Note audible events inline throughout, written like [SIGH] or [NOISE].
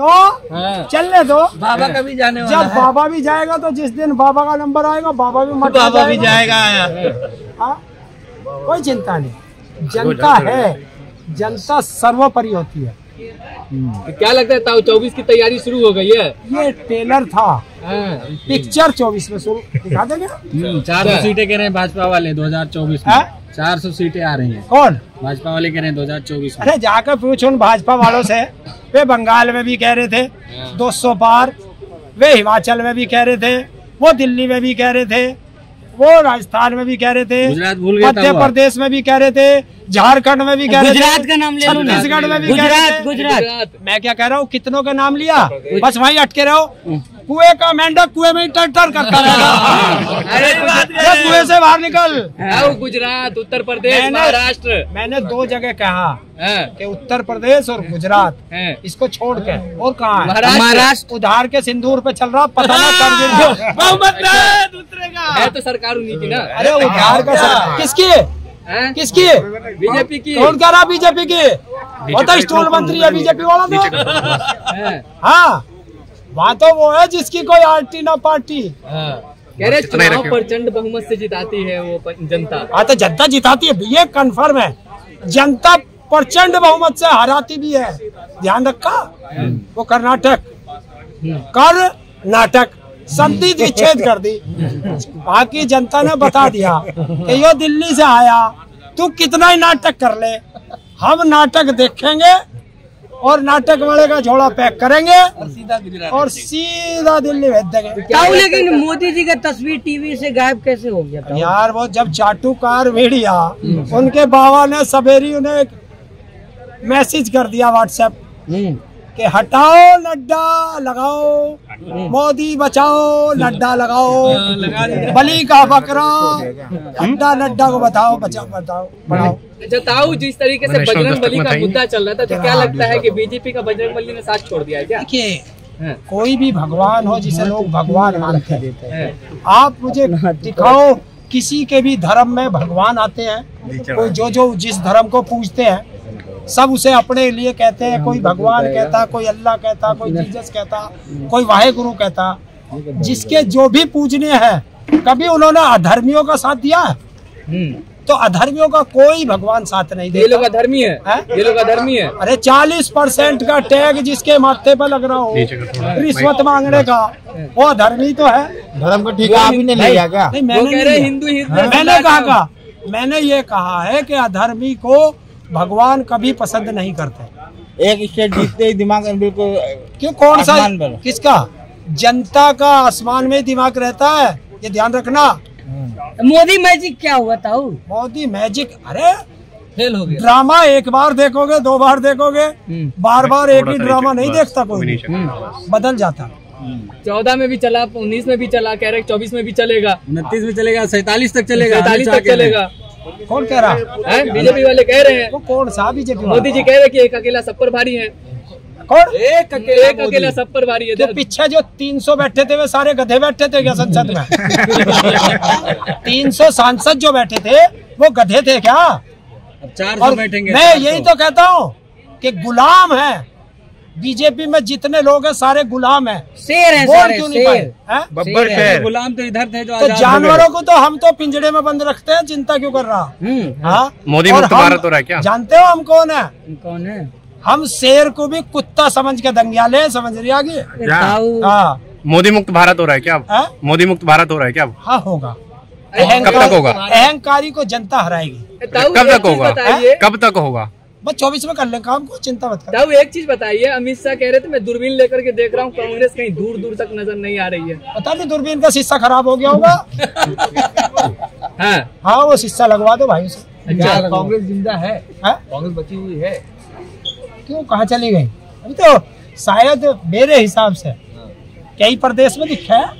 तो हाँ। चलने दो। बाबा का भी जाने वाला जब है। बाबा भी जाएगा तो जिस दिन बाबा का नंबर आएगा बाबा भी मर बाबा भी जाएगा हाँ? कोई चिंता नहीं। जनता है। जनता सर्वोपरि होती है। तो क्या लगता है ताऊ चौबीस की तैयारी शुरू हो गई है? ये टेलर था। हाँ। पिक्चर चौबीस में शुरू। दिखा देंगे चार सौ सीटें कह रहे हैं भाजपा वाले 2024 में। हाँ? चार सौ सीटें आ रही हैं। कौन? भाजपा वाले कह रहे हैं दो हज़ार चौबीस अरे जाकर पूछो उन भाजपा वालों से। वे बंगाल में भी कह रहे थे दो सौ पार वे हिमाचल में भी कह रहे थे वो दिल्ली में भी कह रहे थे वो राजस्थान में भी कह रहे थे मध्य प्रदेश में भी कह रहे थे। झारखंड में भी कह रहे गुजरात का नाम ले लो। ना छत्तीसगढ़ में भी कह रहे गुजरात मैं क्या कह रहा हूँ कितनों का नाम लिया? बस वहीं अटके रहो। कुएँ का मेंढक कुएँ में टर टर करता [LAUGHS] रहेगा। कुएँ से बाहर निकल। गुजरात उत्तर प्रदेश महाराष्ट्र। मैंने दो जगह कहा हाँ, कि उत्तर प्रदेश और गुजरात। हाँ। इसको छोड़ के। और कहा महाराष्ट्र। उधार के सिंदूर पे चल रहा पता ना कब उतरेगा है। तो सरकार उन्हीं की ना। अरे उधार का किसकी हैं? किसकी? बीजेपी की। कौन कह रहा बीजेपी की? वो तो स्टोल मंत्री है बीजेपी वाला तो? हाँ। वहाँ तो वो है जिसकी कोई आर्टी ना पार्टी। हाँ। कह रहे चुनाव प्रचंड बहुमत से जिताती है वो जनता। हाँ तो जनता जिताती है ये कंफर्म है। जनता प्रचंड बहुमत से हराती भी है। ध्यान रखा? वो कर्नाटक। कर नाटक संधि विच्छेद कर दी। वहाँ की जनता ने बता दिया कि यो दिल्ली से आया तू कितना ही नाटक कर ले। हम नाटक देखेंगे और नाटक वाले का झोला पैक करेंगे सीधा और सीधा दिल्ली भेज देंगे। लेकिन मोदी जी का तस्वीर टीवी से गायब कैसे हो गया? यार वो जब चाटुकार मीडिया उनके बाबा ने सवेरी उन्हें मैसेज कर दिया व्हाट्सएप कि हटाओ नड्डा लगाओ। मोदी बचाओ नड्डा लगाओ। बली का बकरा नड्डा नड्डा को बताओ बचाओ बताओ बढ़ाओ। अच्छा ताऊ जिस तरीके से बजरंग बली का मुद्दा चल रहा था तो क्या लगता है कि बीजेपी का बजरंग बली ने साथ छोड़ दिया है क्या? देखिए कोई भी भगवान हो जिसे लोग भगवान मानते हैं। हैं? आप मुझे दिखाओ किसी के भी धर्म में भगवान आते हैं कोई जो जो जिस धर्म को पूजते हैं सब उसे अपने लिए कहते हैं कोई भगवान कहता कोई अल्लाह कहता कोई जीसस कहता कोई वाहे गुरु कहता। जिसके जो भी पूजने हैं कभी उन्होंने अधर्मियों का साथ दिया है? हम्म। तो अधर्मियों का कोई भगवान साथ नहीं ये लोग अधर्मी है। हैं? ये लोग अधर्मी है। अरे चालीस परसेंट का टैग जिसके माथे पर लग रहा हो रिश्वत मांगने का वो अधर्मी तो है। धर्म को ठेका आप ही ने लिया क्या? नहीं मैंने। हिंदू मैंने कहा कहा मैंने ये कहा है कि अधर्मी को भगवान कभी पसंद नहीं करते। एक स्टेट जीतते ही दिमाग में बिल्कुल क्यों कौन सा किसका? जनता का आसमान में दिमाग रहता है ये ध्यान रखना। मोदी मैजिक क्या हुआ था मोदी मैजिक अरे फेल हो गया। ड्रामा एक बार देखोगे दो बार देखोगे बार बार एक ही ड्रामा नहीं देखता कोई। बदल जाता। चौदह में भी चला उन्नीस में भी चला कह रहे चौबीस में भी चलेगा। उनतीस में चलेगा सैतालीस तक चलेगा शाह तक। चलेगा। कौन कह रहा? हैं? बीजेपी वाले कह रहे हैं। वो कौन? सा बीजेपी मोदी जी कह रहे हैं कि एक अकेला सब पर भारी है। कौन? एक अकेला एक अकेला सब पर भारी जो है पीछे जो 300 बैठे थे वे सारे गधे बैठे थे क्या संसद में? [LAUGHS] 300 सांसद जो बैठे थे वो गधे थे क्या? चार बैठेंगे मैं यही तो कहता हूँ कि गुलाम है। बीजेपी में जितने लोग हैं सारे गुलाम हैं। शेर है बोल सारे क्यों नहीं पाए? शेर हैं? बब्बर गुलाम तो इधर थे जो तो हो। जानवरों को तो हम तो पिंजड़े में बंद रखते हैं चिंता क्यों कर रहा? हम्म, हाँ? मोदी मुक्त भारत हो रहा है क्या? जानते हो हम कौन है? कौन है? हम शेर को भी कुत्ता समझ के दंगियाले हैं, समझ रही आगे? ताऊ। हाँ। मोदी मुक्त भारत हो रहा है क्या हाँ? मोदी मुक्त भारत हो रहा है क्या हाँ होगा। कब तक होगा? अहंकारी को जनता हराएगी। कब तक होगा? कब तक होगा? बस चौबीस में कर ले काम को चिंता मत कर। एक चीज़ बताइए अमित शाह कह रहे थे मैं दूरबीन लेकर के देख रहा हूँ कांग्रेस कहीं दूर दूर तक नज़र नहीं आ रही है। पता नहीं दूरबीन का शीशा खराब हो गया होगा। [LAUGHS] हाँ। हाँ वो शीशा लगवा दो भाई उसे। अच्छा कांग्रेस ज़िंदा है? हाँ? कांग्रेस बची हुई है? क्यों कहाँ चली गई? अभी तो शायद मेरे हिसाब से कई प्रदेश में दिखा है।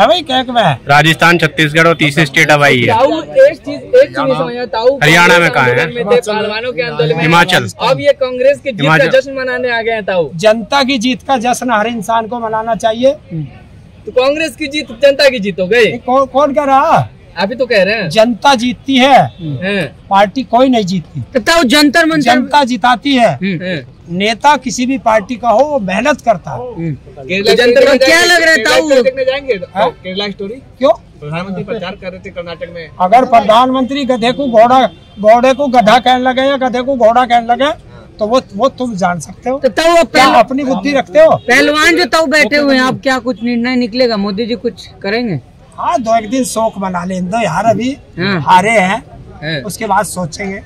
है भाई क्या में है राजस्थान छत्तीसगढ़ और तीसरी स्टेट अब आई है। एक चीज़ एक चीज़ नहीं समझ आया ताऊ हरियाणा में कहाँ है? पहलवानों के आंदोलन हिमाचल। अब ये कांग्रेस की जीत का जश्न मनाने आ गए हैं ताऊ। जनता की जीत का जश्न हर इंसान को मनाना चाहिए। तो कांग्रेस की जीत जनता की जीत हो गई। कौन कौन कह रहा? अभी तो कह रहे हैं। जनता जीतती है। पार्टी कोई नहीं जीतती। तो ताऊ जनता जिताती हैं। नेता किसी भी पार्टी का हो वो मेहनत करता है। केरला जंतर स्टोरी में क्या लग रहा है केरला स्टोरी जाएँगे हाँ? केरला स्टोरी? क्यों? प्रधानमंत्री प्रचार कर रहे थे कर्नाटक में। अगर प्रधानमंत्री गधे को घोड़ा घोड़े को गधा कहने लगे या गधे को घोड़ा कहने लगे तो वो वो तुम जान सकते हो। तो ताऊ क्या अपनी बुद्धि रखते हो? पहलवान जो तब बैठे हुए हैं अब क्या कुछ निर्णय निकलेगा? मोदी जी कुछ करेंगे? हाँ दो एक दिन शोक मना ले। दो यार अभी हाँ। हारे हैं हैं। उसके बाद सोचेंगे।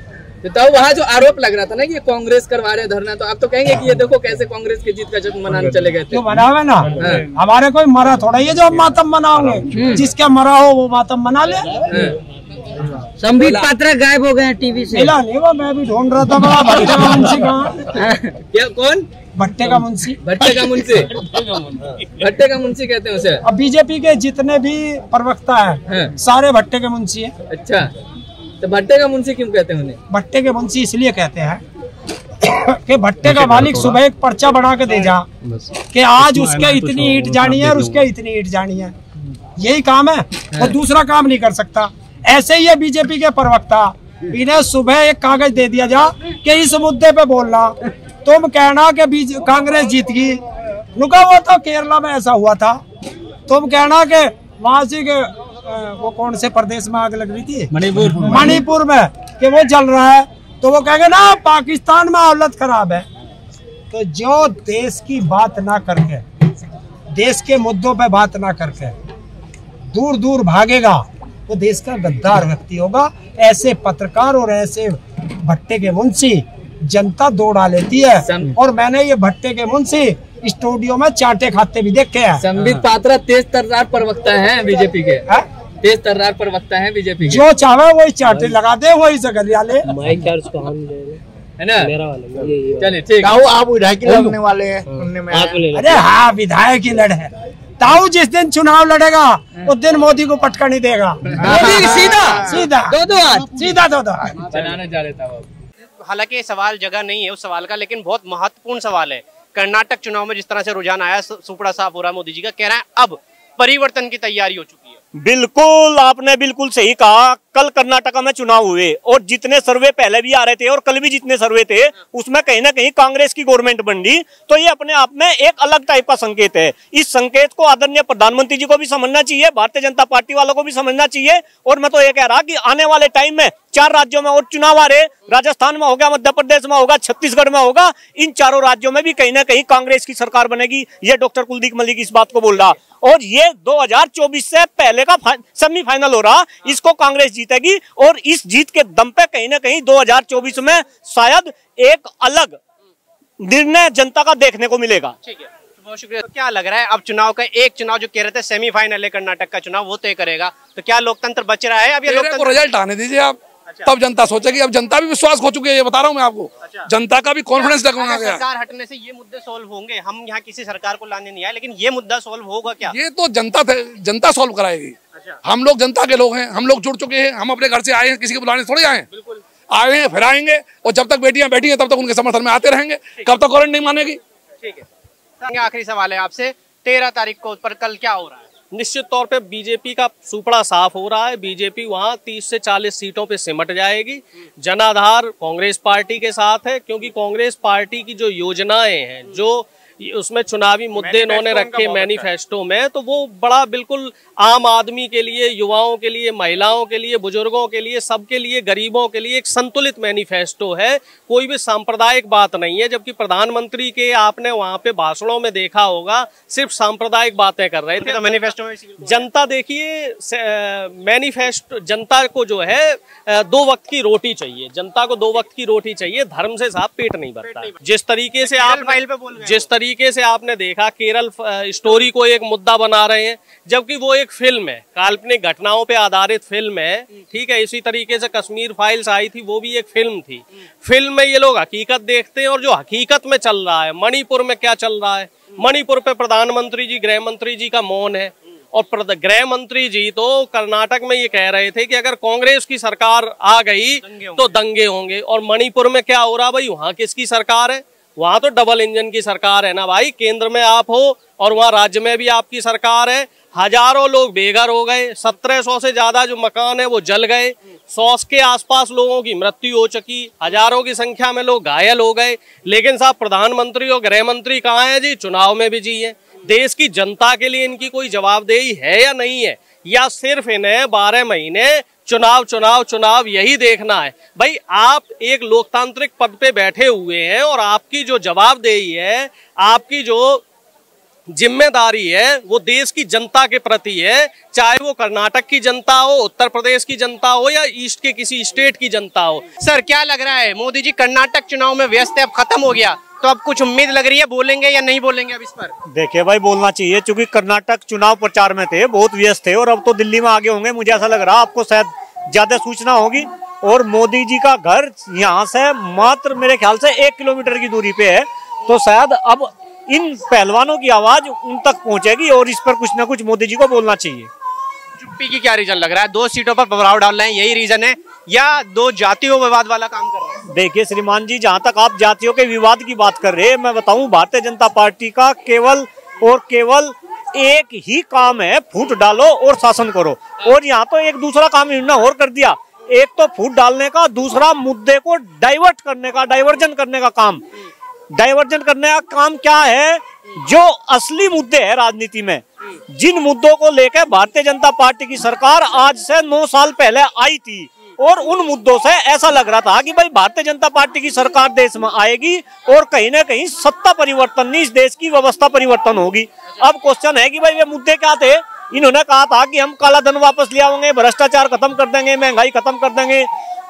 तो वहाँ जो आरोप लग रहा था ना कि ये कांग्रेस करवा रहे धरना तो आप तो कहेंगे कि ये देखो कैसे कांग्रेस की जीत का जश्न मनाने चले गए थे। बना हुआ ना हमारे कोई मरा थोड़ा ये जो हम मातम मनाओगे जिसका मरा हो वो मातम मना ले। संबित पात्रा गायब हो गए हैं टीवी से। मिला नहीं वो मैं भी ढूंढ रहा था बड़ा भट्टे का मुंशी कहाँ? क्या कौन? भट्टे का मुंशी। भट्टे का मुंशी। भट्टे का मुंशी कहते हैं उसे। अब बीजेपी के जितने भी प्रवक्ता हाँ। हैं। सारे भट्टे के मुंशी हैं। अच्छा। तो भट्टे का मुंशी क्यों कहते हैं उन्हें? भट्टे के मुंशी इसलिए कहते हैं [COUGHS] कि भट्टे का मालिक सुबह एक पर्चा बना के दे जा कि आज उसके इतनी ईट जानी है और उसके इतनी ईट जानी है। यही काम है वो दूसरा काम नहीं कर सकता। ऐसे ही है बीजेपी के प्रवक्ता। इन्हें सुबह एक कागज़ दे दिया जा कि इस मुद्दे पे बोलना। तुम कहना कि बीज कांग्रेस जीत गई। रुका हुआ था केरला में ऐसा हुआ था। तुम कहना कि वहाँ से के, वो कौन से प्रदेश में आग लग रही थी? मणिपुर। मणिपुर में कि वो चल रहा है तो वो कहेंगे ना पाकिस्तान में हालत खराब है। तो जो देश की बात ना करके देश के मुद्दों पे बात ना करके दूर दूर भागेगा वो देश का गद्दार व्यक्ति होगा। ऐसे पत्रकार और ऐसे भट्टे के मुंशी जनता दौड़ा लेती है। और मैंने ये भट्टे के मुंशी स्टूडियो में चाटे खाते भी देखे हैं। संबित पात्रा तेज तर्रार प्रवक्ता है बीजेपी के। हैं? तेज तर्रार प्रवक्ता है बीजेपी के। जो चाहे वही चाटे लगा दे वही जगलिया ले। है। ना? चलिए ठीक आप विधायक लड़ने वाले हैं। अरे हाँ विधायक ही लड़े ताऊ जिस दिन चुनाव लड़ेगा उस दिन मोदी को पटका नहीं देगा मोदी सीधा? सीधा। दो दो हाथ। सीधा दो दो बनाने जा रहे हालाँकि सवाल जगह नहीं है उस सवाल का लेकिन बहुत महत्वपूर्ण सवाल है। कर्नाटक चुनाव में जिस तरह से रुझान आया सुपड़ा साफ़ हो रहा मोदी जी का कह रहा है, अब परिवर्तन की तैयारी हो चुकी बिल्कुल, आपने बिल्कुल सही कहा। कल कर्नाटका में चुनाव हुए और जितने सर्वे पहले भी आ रहे थे और कल भी जितने सर्वे थे, उसमें कहीं ना कहीं कांग्रेस की गवर्नमेंट बन रही तो ये अपने आप में एक अलग टाइप का संकेत है। इस संकेत को आदरणीय प्रधानमंत्री जी को भी समझना चाहिए, भारतीय जनता पार्टी वालों को भी समझना चाहिए। और मैं तो ये कह रहा कि आने वाले टाइम में चार राज्यों में और चुनाव आ रहे, राजस्थान में होगा, मध्य प्रदेश में होगा, छत्तीसगढ़ में होगा, इन चारों राज्यों में भी कहीं ना कहीं कांग्रेस की सरकार बनेगी। ये डॉक्टर कुलदीप मलिक इस बात को बोल रहा। और ये 2024 से पहले का सेमीफाइनल हो रहा। इसको कांग्रेस जीतेगी और इस जीत के दम पे कहीं ना कहीं 2024 में शायद एक अलग निर्णय जनता का देखने को मिलेगा। ठीक है तो बहुत शुक्रिया। तो क्या लग रहा है अब चुनाव का एक चुनाव जो कह रहे थे सेमीफाइनल है कर्नाटक का चुनाव वो तय करेगा। तो क्या लोकतंत्र बच रहा है? अब ये लोकतंत्र रिज़ल्ट आने दीजिए आप। तब जनता सोचेगी अब जनता भी विश्वास खो चुकी है ये बता रहा हूँ मैं आपको। अच्छा। जनता का भी कॉन्फिडेंस लगना गया सरकार हटने से ये मुद्दे सोल्व होंगे? हम यहाँ किसी सरकार को लाने नहीं आए लेकिन ये मुद्दा सोल्व होगा क्या? ये तो जनता थे- जनता सॉल्व कराएगी। हम लोग जनता के लोग हैं हम लोग जुड़ चुके हैं हम अपने घर से आए हैं किसी के बुलाने थोड़े आए हैं। आए हैं फिर आएँगे और जब तक बेटियाँ बैठी हैं तब तक उनके समर्थन में आते रहेंगे। कब तक गवर्नमेंट नहीं मानेगी? ठीक है। आखिरी सवाल है आपसे। तेरह तारीख को पर कल क्या हो रहा है? निश्चित तौर पे बीजेपी का सुपड़ा साफ़ हो रहा है। बीजेपी वहाँ 30 से 40 सीटों पे सिमट जाएगी। जनाधार कांग्रेस पार्टी के साथ है, क्योंकि कांग्रेस पार्टी की जो योजनाएँ हैं, जो उसमें चुनावी मुद्दे इन्होंने रखे मैनिफेस्टो में तो वो बड़ा बिल्कुल आम आदमी के लिए युवाओं के लिए महिलाओं के लिए बुज़ुर्गों के लिए सबके लिए गरीबों के लिए एक संतुलित मैनिफेस्टो है। कोई भी सांप्रदायिक बात नहीं है जबकि प्रधानमंत्री के आपने वहाँ पे भाषणों में देखा होगा सिर्फ़ सांप्रदायिक बातें कर रहे थे। तो मैनिफेस्टो में जनता देखिए मैनिफेस्टो जनता को जो है दो वक्त की रोटी चाहिए। जनता को दो वक्त की रोटी चाहिए धर्म से साफ़ पेट नहीं भरता। जिस तरीके से आप जिस तरीके से आपने देखा केरल स्टोरी को एक मुद्दा बना रहे हैं जबकि वो एक फ़िल्म है काल्पनिक घटनाओं पे आधारित फ़िल्म है ठीक है इसी तरीके से कश्मीर फाइल्स आई थी वो भी एक फ़िल्म थी। फ़िल्म में ये लोग हकीकत देखते हैं और जो हकीकत में चल रहा है मणिपुर में क्या चल रहा है? मणिपुर पे प्रधानमंत्री जी गृह मंत्री जी का मौन है और गृह मंत्री जी तो कर्नाटक में ये कह रहे थे कि अगर कांग्रेस की सरकार आ गई तो दंगे होंगे और मणिपुर में क्या हो रहा भाई वहाँ किसकी सरकार है? वहाँ तो डबल इंजन की सरकार है ना भाई। केंद्र में आप हो और वहाँ राज्य में भी आपकी सरकार है। हज़ारों लोग बेघर हो गए। सत्रह सौ से ज़्यादा जो मकान है वो जल गए। सौ के आसपास लोगों की मृत्यु हो चुकी। हज़ारों की संख्या में लोग घायल हो गए। लेकिन साहब, प्रधानमंत्री और गृह मंत्री कहाँ है जी? चुनाव में भी जी है। देश की जनता के लिए इनकी कोई जवाबदेही है या नहीं है? या सिर्फ़ इन्हें बारह महीने चुनाव चुनाव चुनाव यही देखना है? भाई, आप एक लोकतांत्रिक पद पे बैठे हुए हैं और आपकी जो जवाबदेही है, आपकी जो ज़िम्मेदारी है, वो देश की जनता के प्रति है, चाहे वो कर्नाटक की जनता हो, उत्तर प्रदेश की जनता हो या ईस्ट के किसी स्टेट की जनता हो। सर, क्या लग रहा है? मोदी जी, कर्नाटक चुनाव में व्यस्त है, अब खत्म हो गया। तो अब कुछ उम्मीद लग रही है बोलेंगे या नहीं बोलेंगे अब इस पर? देखिए भाई बोलना चाहिए क्योंकि कर्नाटक चुनाव प्रचार में थे बहुत व्यस्त थे और अब तो दिल्ली में आगे होंगे मुझे ऐसा लग रहा है आपको शायद ज़्यादा सूचना होगी। और मोदी जी का घर यहाँ से मात्र मेरे ख्याल से एक किलोमीटर की दूरी पे है तो शायद अब इन पहलवानों की आवाज़ उन तक पहुंचेगी और इस पर कुछ ना कुछ मोदी जी को बोलना चाहिए। चुप्पी की क्या रीजन लग रहा है? दो सीटों पर डाल रहे हैं यही रीजन है। या दो जातियों विवाद वाला काम कर रहे हैं? देखिए, श्रीमान जी, जहाँ तक आप जातियों के विवाद की बात कर रहे हैं, मैं बताऊँ, भारतीय जनता पार्टी का केवल और केवल एक ही काम है, फूट डालो और शासन करो। और यहाँ तो एक दूसरा काम इन्होंने और कर दिया। एक तो फूट डालने का, दूसरा मुद्दे को डाइवर्ट करने का, डाइवर्जन करने का काम। डाइवर्जन करने का काम क्या है? जो असली मुद्दे है राजनीति में। जिन मुद्दों को लेकर भारतीय जनता पार्टी की सरकार आज से नौ साल पहले आई थी। और उन मुद्दों से ऐसा लग रहा था कि भाई भारतीय जनता पार्टी की सरकार देश में आएगी और कहीं ना कहीं सत्ता परिवर्तन नहीं इस देश की व्यवस्था परिवर्तन होगी। अब क्वेश्चन है कि भाई ये मुद्दे क्या थे? इन्होंने कहा था कि हम काला धन वापस ले आओगे, भ्रष्टाचार खत्म कर देंगे, महँगाई खत्म कर देंगे,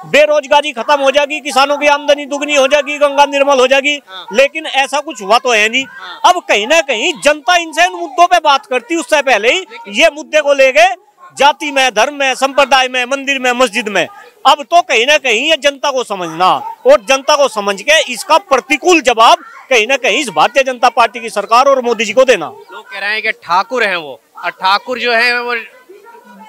बेरोजगारी खत्म हो जाएगी, किसानों की आमदनी दुगनी हो जाएगी, गंगा निर्मल हो जाएगी, लेकिन ऐसा कुछ हुआ तो है नहीं। अब कहीं ना कहीं जनता इनसे इन मुद्दों पे बात करती, उससे पहले ही ये मुद्दे को ले गए जाति में, धर्म में, संप्रदाय में, मंदिर में, मस्जिद में। अब तो कहीं ना कहीं ये जनता को समझना और जनता को समझ के इसका प्रतिकूल जवाब कहीं ना कहीं इस भारतीय जनता पार्टी की सरकार और मोदी जी को देना। लोग कह रहे हैं कि ठाकुर हैं वो, और ठाकुर जो है वो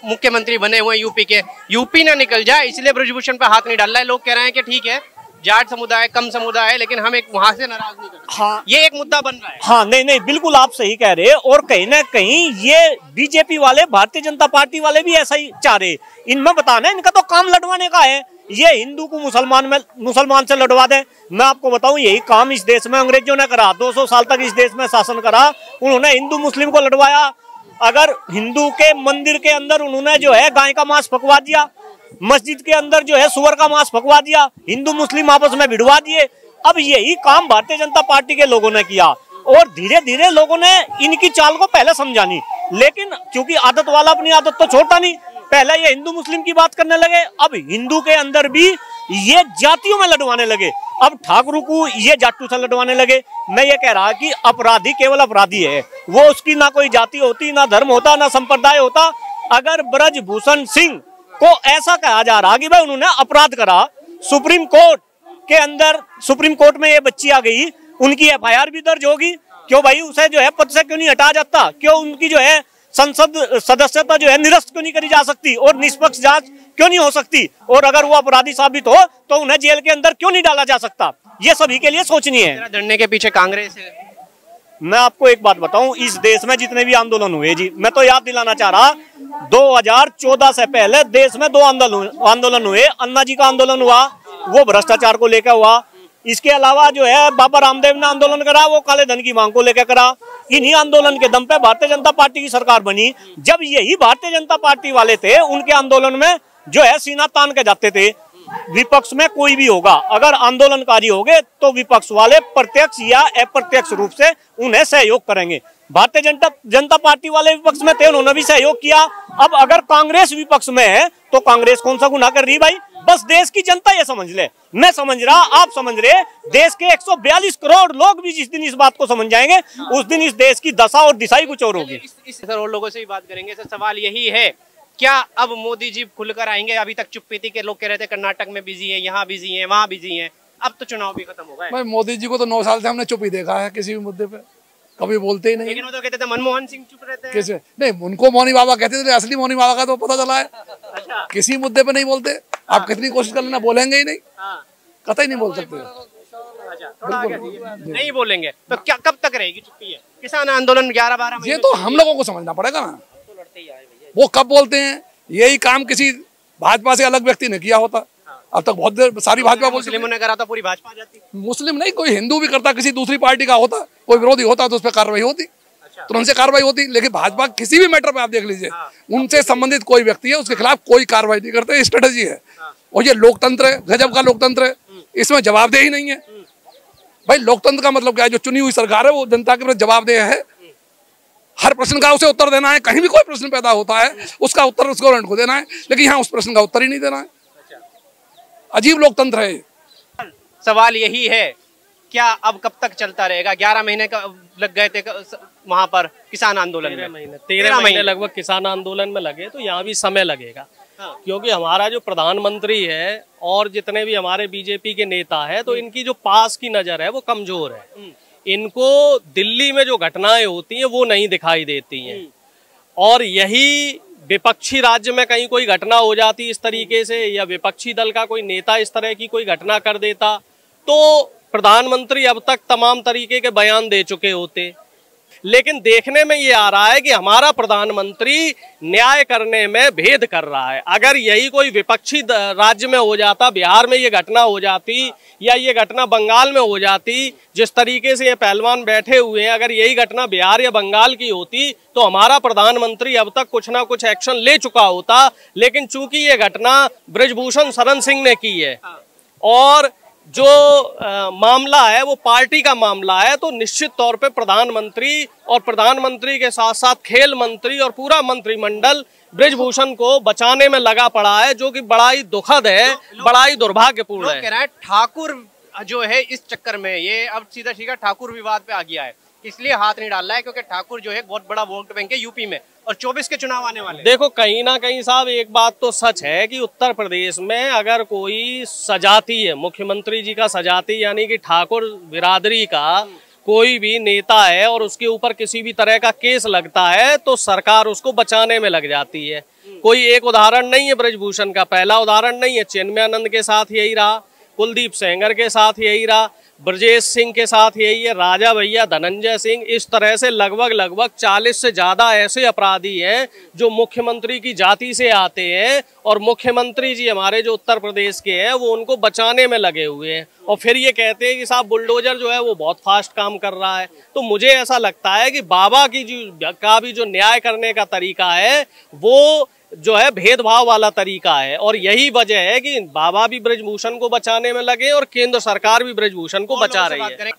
मुख्यमंत्री बने हुए यूपी के। यूपी ना निकल जाए, इसलिए ब्रजभूषण पर हाथ नहीं डाल रहा है। लोग कह रहे हैं कि ठीक है जाट समुदाय कम समुदाय है लेकिन हम एक वहाँ से नाराज़ नहीं करते। हाँ। ये एक मुद्दा बन रहा है। हाँ नहीं नहीं बिल्कुल आप सही कह रहे और कहीं ना कहीं ये बीजेपी वाले भारतीय जनता पार्टी वाले भी ऐसा ही चाह रहे इनमें बताना इनका तो काम लड़वाने का है। ये हिंदू को मुसलमान में मुसलमान से लड़वा दे। मैं आपको बताऊँ यही काम इस देश में अंग्रेज़ों ने करा 200 साल तक इस देश में शासन करा उन्होंने हिंदू मुस्लिम को लड़वाया। अगर हिंदू के मंदिर के अंदर उन्होंने जो है गाय का मांस पकवा दिया मस्जिद के अंदर जो है सुअर का मांस फकवा दिया, हिंदू मुस्लिम आपस में भिड़वा दिए। अब यही काम भारतीय जनता पार्टी के लोगों ने किया और धीरे धीरे लोगों ने इनकी चाल को पहले समझानी। लेकिन क्योंकि आदत वाला अपनी आदत तो छोड़ता नहीं, पहले ये हिंदू मुस्लिम की बात करने लगे, अब हिंदू के अंदर भी ये जातियों में लड़वाने लगे। अब ठाकुर को ये जाटू से लड़वाने लगे। मैं ये कह रहा कि अपराधी केवल अपराधी है। वो उसकी ना कोई जाति होती, ना धर्म होता, ना संप्रदाय होता। अगर ब्रजभूषण सिंह को ऐसा कहा जा रहा कि भाई उन्होंने अपराध करा। सुप्रीम कोर्ट के अंदर, सुप्रीम कोर्ट में ये बच्ची आ गई, उनकी एफआईआर भी दर्ज होगी। क्यों भाई, उसे जो है पद से क्यों नहीं हटाया जाता? क्यों उनकी जो है संसद सदस्यता जो है निरस्त क्यों नहीं करी जा सकती? और निष्पक्ष जाँच क्यों नहीं हो सकती? और अगर वो अपराधी साबित हो तो उन्हें जेल के अंदर क्यों नहीं डाला जा सकता? ये सभी के लिए सोचनी है। धरने के पीछे कांग्रेस है। मैं आपको एक बात बताऊँ, इस देश में जितने भी आंदोलन हुए, जी, मैं तो याद दिलाना चाह रहा 2014 से पहले देश में दो आंदोलन आंदोलन हुए, अन्ना जी का आंदोलन हुआ, वो भ्रष्टाचार को लेकर हुआ। इसके अलावा जो है, बाबा रामदेव ने आंदोलन करा, वो काले धन की मांग को लेकर करा। इन्हीं आंदोलन के दम पे भारतीय जनता पार्टी की सरकार बनी। जब यही भारतीय जनता पार्टी वाले थे, उनके आंदोलन में जो है, सीना तान के जाते थे। विपक्ष में कोई भी होगा, अगर आंदोलनकारी होंगे तो विपक्ष वाले प्रत्यक्ष या अप्रत्यक्ष रूप से उन्हें सहयोग करेंगे। भारतीय जनता जनता पार्टी वाले विपक्ष में थे, उन्होंने भी सहयोग किया। अब अगर कांग्रेस विपक्ष में है तो कांग्रेस कौन सा गुना कर रही भाई? बस देश की जनता ये समझ ले। मैं समझ रहा, आप समझ रहे, देश के 142 करोड़ लोग भी जिस दिन इस बात को समझ जाएँगे, उस दिन इस देश की दशा और दिशा ही कुछ और होगी। सर, और लोगों से भी बात करेंगे। सर, सवाल यही है क्या अब मोदी जी खुलकर आएँगे? अभी तक चुप्पी थी के लोग कह रहे थे कर्नाटक में बिज़ी है यहाँ बिज़ी है वहाँ बिज़ी है। अब तो चुनाव भी खत्म हो गए। भाई मोदी जी को तो नौ साल से हमने चुप ही देखा है किसी भी मुद्दे पे। कभी बोलते ही नहीं। लेकिन वो तो कहते थे मनमोहन सिंह चुप रहते हैं। किसे नहीं उनको मौनी बाबा कहते थे असली मौनी बाबा का तो पता चला है। अच्छा। किसी मुद्दे पे नहीं बोलते। आप कितनी कोशिश कर लेना बोलेंगे ही नहीं। हाँ। कतई नहीं बोल सकते। अच्छा। नहीं बोलेंगे। तो क्या कब तक रहेगी चुप्पी है किसान आंदोलन ग्यारह बारह ये तो हम लोगों को समझना पड़ेगा ना। वो कब बोलते हैं? यही काम किसी भाजपा से अलग व्यक्ति ने किया होता। अब तक बहुत देर सारी भाजपा मुस्लिमों ने करा था पूरी भाजपा आ जाती। मुस्लिम नहीं कोई हिंदू भी करता किसी दूसरी पार्टी का होता कोई विरोधी होता तो उस पर कार्रवाई होती। तो उनसे कार्रवाई होती लेकिन भाजपा किसी भी मैटर पे आप देख लीजिए उनसे संबंधित कोई व्यक्ति है उसके खिलाफ कोई कार्रवाई नहीं करते स्ट्रेटेजी है। और ये लोकतंत्र है गजब का लोकतंत्र है इसमें जवाबदेही नहीं है। भाई लोकतंत्र का मतलब क्या है? जो चुनी हुई सरकार है वो जनता के प्रति जवाबदेह है हर प्रश्न का उसे उत्तर देना है कहीं भी कोई प्रश्न पैदा होता है उसका उत्तर उस गवर्नमेंट को देना है लेकिन यहाँ उस प्रश्न का उत्तर ही नहीं देना है। अजीब लोकतंत्र है सवाल यही है क्या अब कब तक चलता रहेगा? ग्यारह महीने का लग गए थे वहाँ पर किसान आंदोलन में। महीने तेरह महीने लगभग किसान आंदोलन में लगे तो यहाँ भी समय लगेगा। क्योंकि हमारा जो प्रधानमंत्री है और जितने भी हमारे बीजेपी के नेता है तो इनकी जो पास की नज़र है वो कमज़ोर है। इनको दिल्ली में जो घटनाएँ होती हैं वो नहीं दिखाई देती हैं। और यही विपक्षी राज्य में कहीं कोई घटना हो जाती इस तरीके से या विपक्षी दल का कोई नेता इस तरह की कोई घटना कर देता तो प्रधानमंत्री अब तक तमाम तरीके के बयान दे चुके होते। लेकिन देखने में ये आ रहा है कि हमारा प्रधानमंत्री न्याय करने में भेद कर रहा है। अगर यही कोई विपक्षी राज्य में हो जाता बिहार में ये घटना हो जाती या ये घटना बंगाल में हो जाती जिस तरीके से ये पहलवान बैठे हुए हैं अगर यही घटना बिहार या बंगाल की होती तो हमारा प्रधानमंत्री अब तक कुछ ना कुछ एक्शन ले चुका होता। लेकिन चूँकि ये घटना ब्रजभूषण शरण सिंह ने की है। और जो अ, मामला है वो पार्टी का मामला है तो निश्चित तौर पे प्रधानमंत्री और प्रधानमंत्री के साथ साथ खेल मंत्री और पूरा मंत्रिमंडल ब्रिजभूषण को बचाने में लगा पड़ा है जो कि बड़ा ही दुखद है बड़ा ही दुर्भाग्यपूर्ण है। कह रहे हैं ठाकुर जो है इस चक्कर में ये अब सीधा सीधा ठाकुर विवाद पे आ गया है इसलिए हाथ नहीं डाल रहा है क्योंकि ठाकुर जो है बहुत बड़ा वोट बैंक है यूपी में। और 24 के चुनाव आने वाले देखो कहीं ना कहीं साहब एक बात तो सच है कि उत्तर प्रदेश में अगर कोई सजाती है मुख्यमंत्री जी का सजाती यानी कि ठाकुर बिरादरी का कोई भी नेता है और उसके ऊपर किसी भी तरह का केस लगता है तो सरकार उसको बचाने में लग जाती है। कोई एक उदाहरण नहीं है ब्रजभूषण का पहला उदाहरण नहीं है चिन्मयानंद के साथ यही रहा। कुलदीप सेंगर के साथ यही रहा, ब्रजेश सिंह के साथ यही है, राजा भैया धनंजय सिंह, इस तरह से लगभग लगभग 40 से ज़्यादा ऐसे अपराधी हैं जो मुख्यमंत्री की जाति से आते हैं और मुख्यमंत्री जी हमारे जो उत्तर प्रदेश के हैं, वो उनको बचाने में लगे हुए हैं। और फिर ये कहते हैं कि साहब, बुलडोजर जो है वो बहुत फास्ट काम कर रहा है। तो मुझे ऐसा लगता है कि बाबा की जो का भी जो न्याय करने का तरीका है, वो जो है भेदभाव वाला तरीका है और यही वजह है कि बाबा भी ब्रजभूषण को बचाने में लगे और केंद्र सरकार भी ब्रजभूषण को बचा रही है।